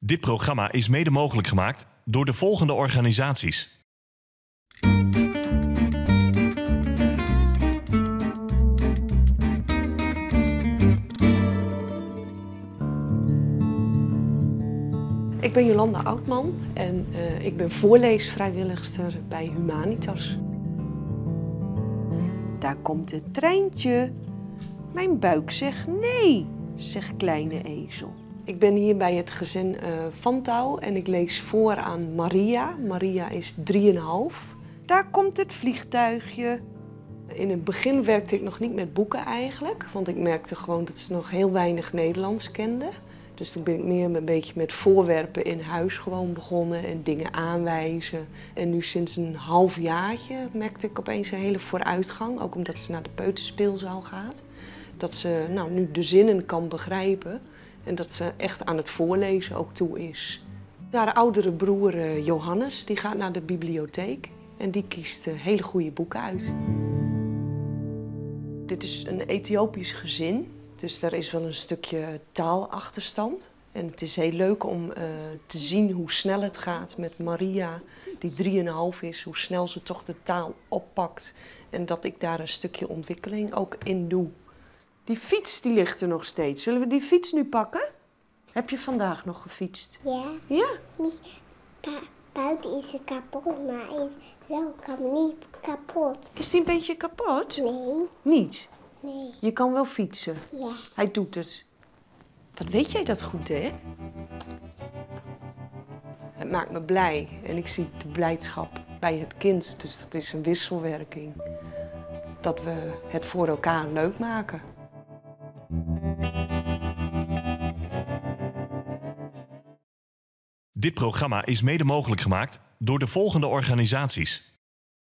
Dit programma is mede mogelijk gemaakt door de volgende organisaties. Ik ben Jolanda Oudman en eh, ik ben voorleesvrijwilligster bij Humanitas. Daar komt het treintje. Mijn buik zegt nee, zegt kleine ezel. Ik ben hier bij het gezin eh Van Touw en ik lees voor aan Maria. Maria is 3,5. Daar komt het vliegtuigje. In het begin werkte ik nog niet met boeken eigenlijk, want ik merkte gewoon dat ze nog heel weinig Nederlands kenden. Dus toen ben ik meer een beetje met voorwerpen in huis gewoon begonnen en dingen aanwijzen. En nu sinds een half jaartje merkte ik opeens een hele vooruitgang, ook omdat ze naar de peuterspeelzaal gaat. Dat ze nou, nu de zinnen kan begrijpen en dat ze echt aan het voorlezen ook toe is. Haar oudere broer eh, Johannes die gaat naar de bibliotheek en die kiest eh, hele goede boeken uit. Dit is een Ethiopisch gezin, dus daar is wel een stukje taalachterstand. En het is heel leuk om eh, te zien hoe snel het gaat met Maria, die 3,5 is, hoe snel ze toch de taal oppakt. En dat ik daar een stukje ontwikkeling ook in doe. Die fiets die ligt er nog steeds. Zullen we die fiets nu pakken? Heb je vandaag nog gefietst? Ja, Ja. buiten is het kapot, maar is wel kan niet kapot. Is die een beetje kapot? Nee, Niet. nee, Je kan wel fietsen. ja. Hij doet het. Wat weet jij dat goed, hè? Het maakt me blij en ik zie de blijdschap bij het kind. Dus dat is een wisselwerking. Dat we het voor elkaar leuk maken. Dit programma is mede mogelijk gemaakt door de volgende organisaties.